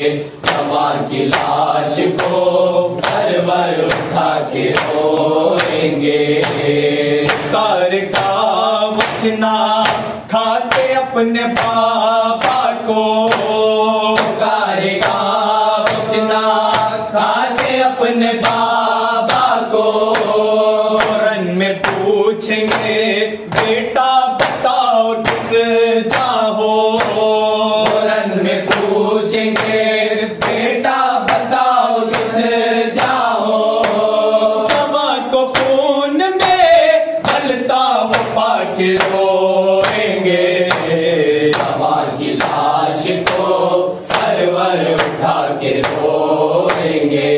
हमार की लाश को सर सरवर उठा के रोएँगे। कर का वसना खाते अपने पापा को। कर का वसना खाते अपने बाबा को। रन में पूछेंगे, बेटा, बताओ किस जाहो रन में पूछेंगे के छोड़ेंगे कमाल की लाश को सरवर उठा के रोएँगे।